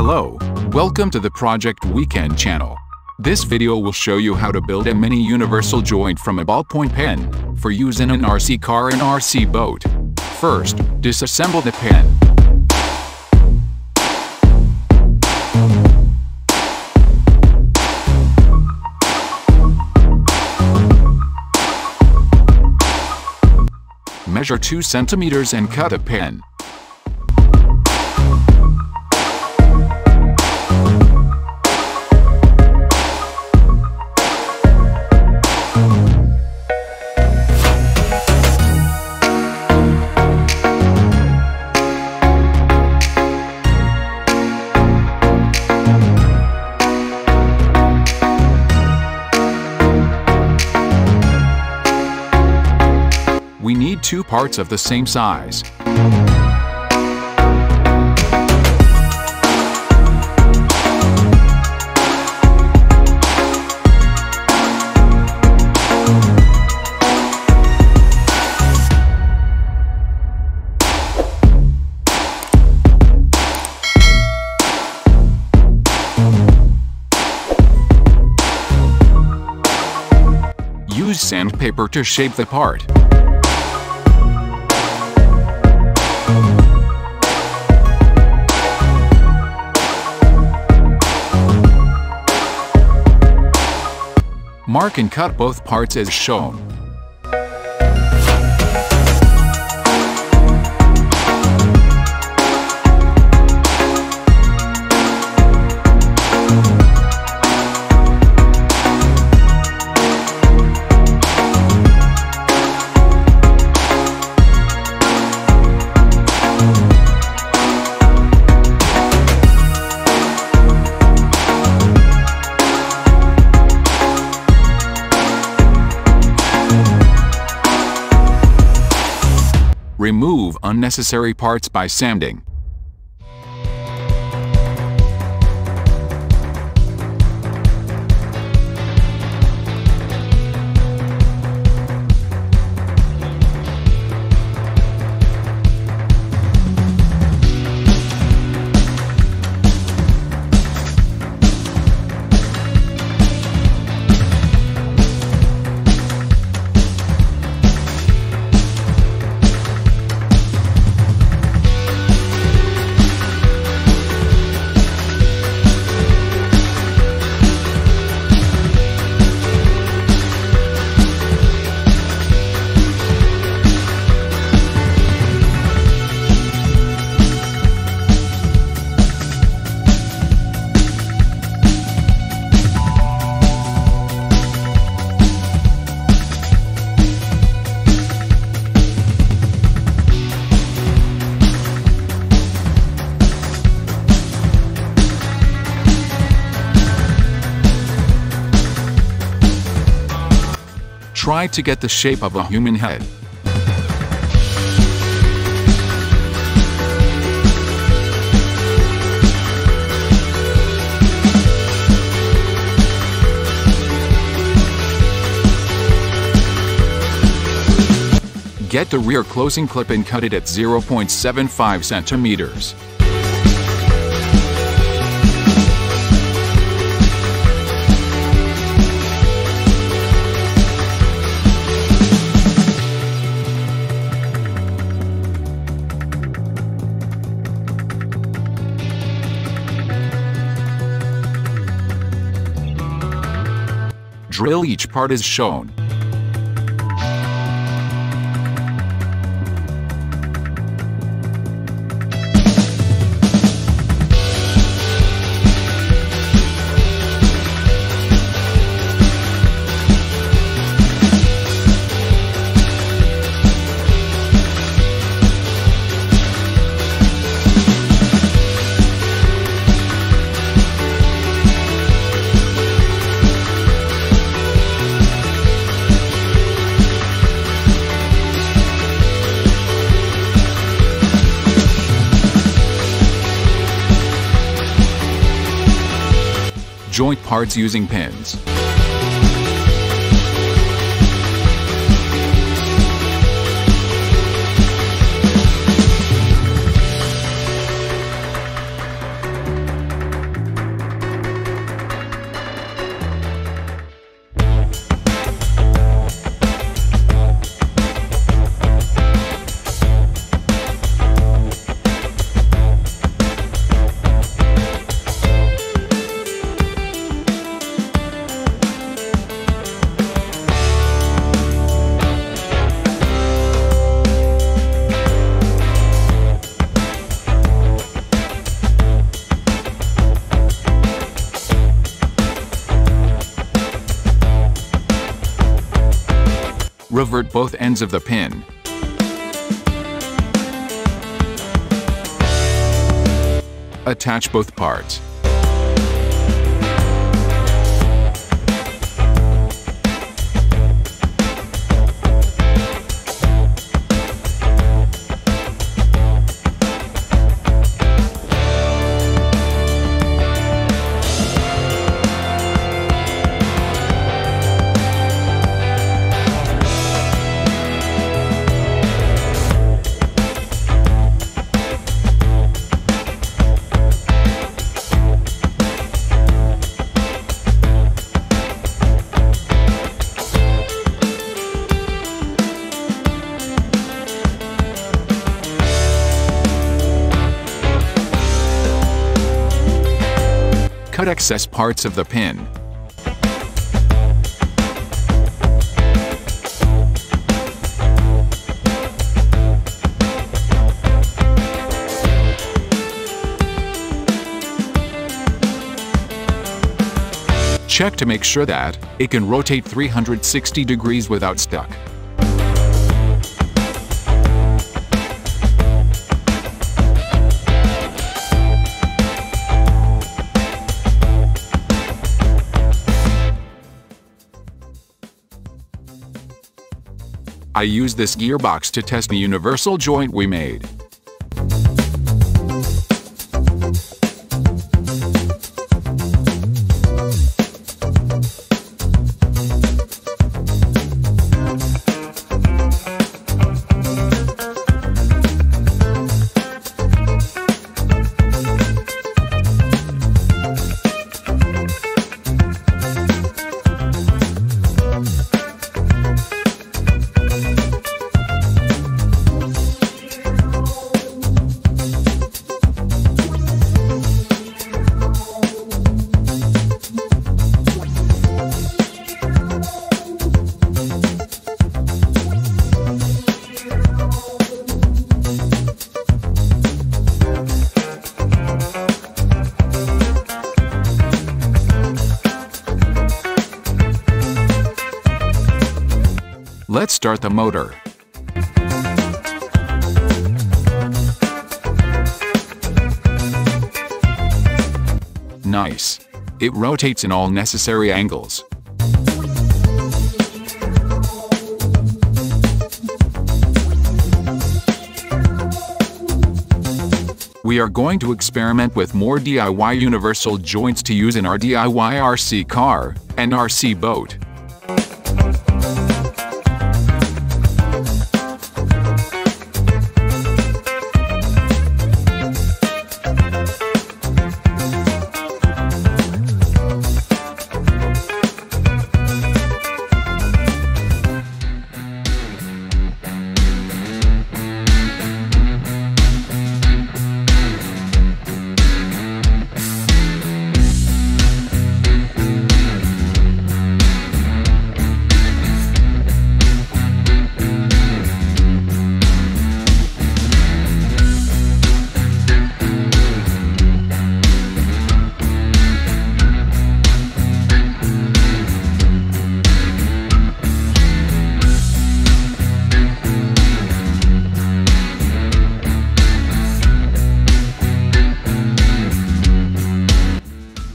Hello, welcome to the Project Weekend channel. This video will show you how to build a mini universal joint from a ballpoint pen for use in an RC car and RC boat. First, disassemble the pen. Measure 2 centimeters and cut a pen. Parts of the same size. Use sandpaper to shape the part. Mark and cut both parts as shown. Remove unnecessary parts by sanding. Try to get the shape of a human head. Get the rear closing clip and cut it at 0.75 centimeters. Drill each part as shown. Joint parts using pins. Both ends of the pin. Attach both parts. Cut excess parts of the pin. Check to make sure that it can rotate 360 degrees without stuck. I used this gearbox to test the universal joint we made. Start the motor. Nice. It rotates in all necessary angles. We are going to experiment with more DIY universal joints to use in our DIY RC car and RC boat.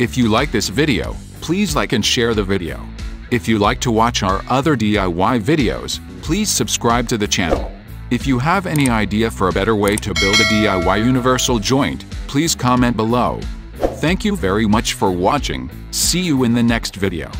If you like this video, please like and share the video. If you like to watch our other DIY videos, please subscribe to the channel. If you have any idea for a better way to build a DIY universal joint, please comment below. Thank you very much for watching. See you in the next video.